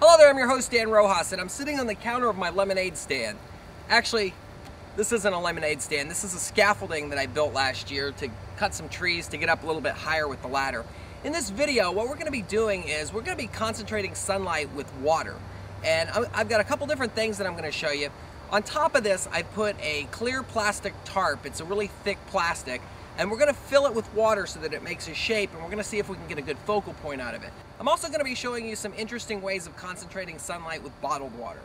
Hello there, I'm your host Dan Rojas, and I'm sitting on the counter of my lemonade stand. Actually, this isn't a lemonade stand. This is a scaffolding that I built last year to cut some trees to get up a little bit higher with the ladder. In this video, what we're going to be doing is we're going to be concentrating sunlight with water. And I've got a couple different things that I'm going to show you. On top of this, I put a clear plastic tarp. It's a really thick plastic and we're to fill it with water so that it makes a shape and we're to see if we can get a good focal point out of it. I'm also to be showing you some interesting ways of concentrating sunlight with bottled water.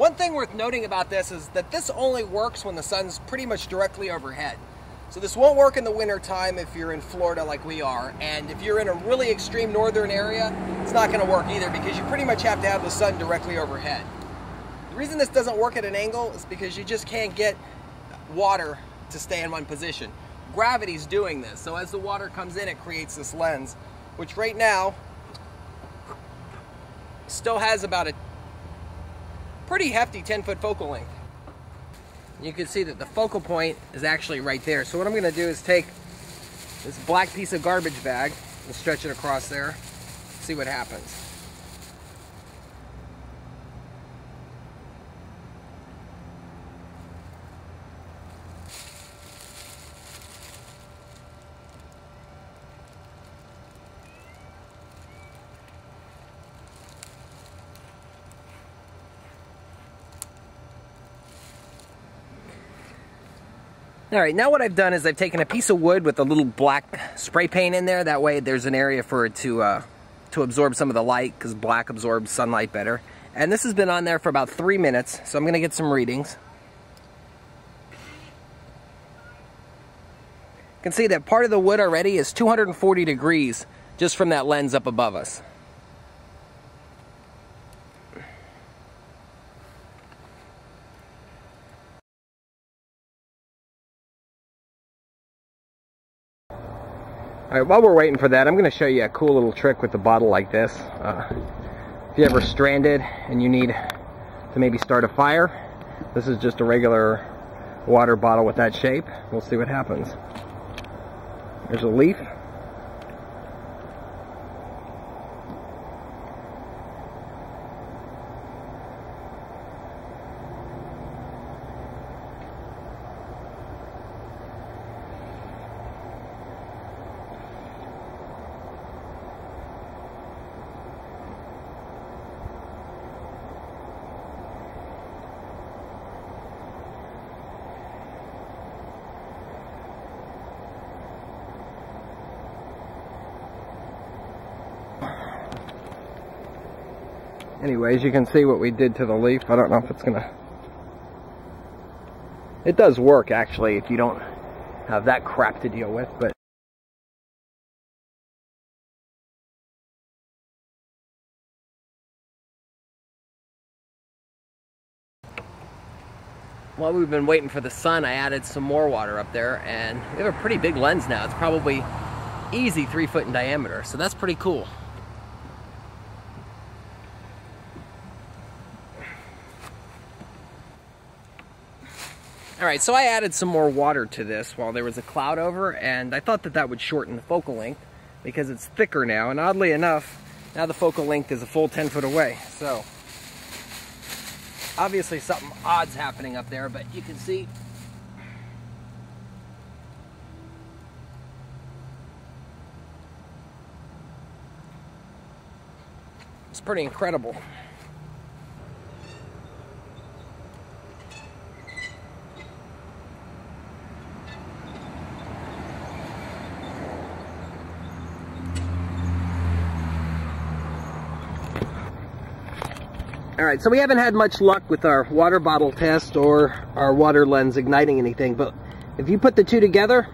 One thing worth noting about this is that this only works when the sun's pretty much directly overhead. So this won't work in the winter time if you're in Florida like we are. And if you're in a really extreme northern area, it's not gonna work either because you pretty much have to have the sun directly overhead. The reason this doesn't work at an angle is because you just can't get water to stay in one position. Gravity's doing this. So as the water comes in, it creates this lens, which right now still has about a pretty hefty 10 foot focal length. You can see that the focal point is actually right there. So what I'm gonna do is take this black piece of garbage bag and stretch it across there, see what happens. All right, now what I've done is I've taken a piece of wood with a little black spray paint in there. That way there's an area for it to, uh, to absorb some of the light because black absorbs sunlight better. And this has been on there for about three minutes, so I'm gonna get some readings. You can see that part of the wood already is 240 degrees just from that lens up above us. All right, while we're waiting for that, I'm gonna show you a cool little trick with a bottle like this. Uh, if you're ever stranded and you need to maybe start a fire, this is just a regular water bottle with that shape. We'll see what happens. There's a leaf. Anyways, you can see what we did to the leaf. I don't know if it's gonna... It does work, actually, if you don't have that crap to deal with, but... While we've been waiting for the sun, I added some more water up there, and we have a pretty big lens now. It's probably easy three foot in diameter, so that's pretty cool. All right, so I added some more water to this while there was a cloud over, and I thought that that would shorten the focal length because it's thicker now, and oddly enough, now the focal length is a full 10 foot away. So, obviously something odd's happening up there, but you can see it's pretty incredible. All right, so we haven't had much luck with our water bottle test or our water lens igniting anything, but if you put the two together,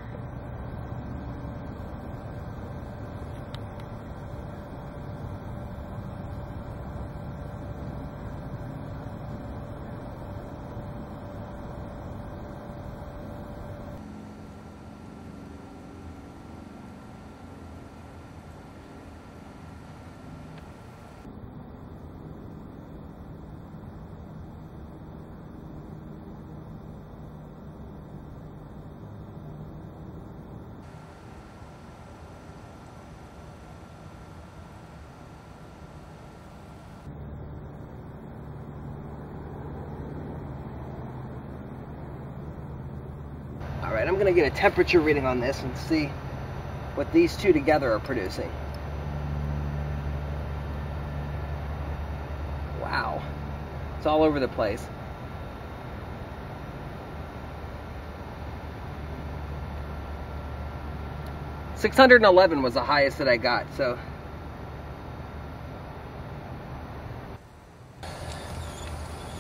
I'm gonna get a temperature reading on this and see what these two together are producing. Wow, it's all over the place. Six hundred and eleven was the highest that I got, so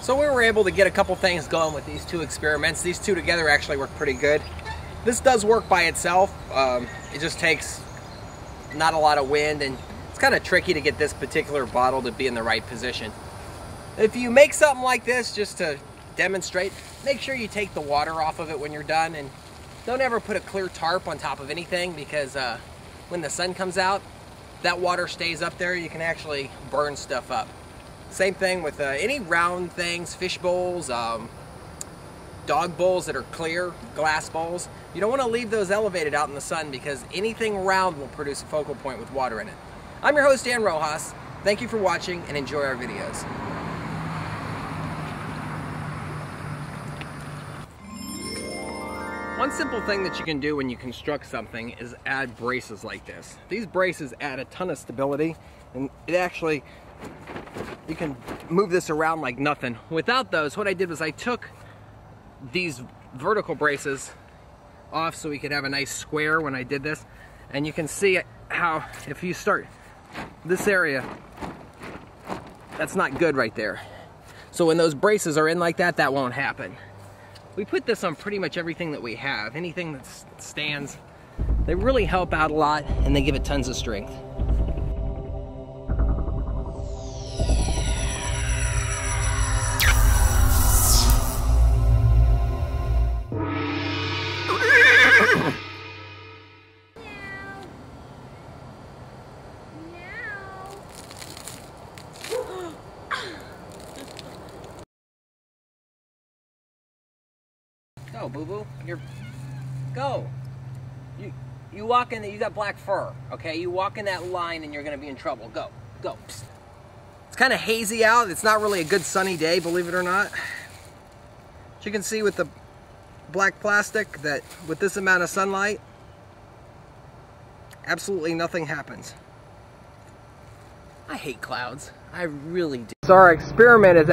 So we were able to get a couple things going with these two experiments. These two together actually work pretty good. This does work by itself. Um, it just takes not a lot of wind and it's kind of tricky to get this particular bottle to be in the right position. If you make something like this just to demonstrate, make sure you take the water off of it when you're done and don't ever put a clear tarp on top of anything because uh, when the sun comes out, that water stays up there. You can actually burn stuff up. Same thing with uh, any round things, fish bowls, um, dog bowls that are clear, glass bowls. You don't want to leave those elevated out in the sun because anything round will produce a focal point with water in it. I'm your host, Dan Rojas. Thank you for watching and enjoy our videos. One simple thing that you can do when you construct something is add braces like this. These braces add a ton of stability and it actually you can move this around like nothing. Without those, what I did was I took these vertical braces off so we could have a nice square when I did this. And you can see how if you start this area, that's not good right there. So when those braces are in like that, that won't happen. We put this on pretty much everything that we have. Anything that stands, they really help out a lot and they give it tons of strength. Go, boo boo. You're go. You you walk in. You got black fur. Okay, you walk in that line and you're gonna be in trouble. Go, go. Psst. It's kind of hazy out. It's not really a good sunny day, believe it or not. As you can see with the black plastic that with this amount of sunlight, absolutely nothing happens. I hate clouds. I really do. So our experiment is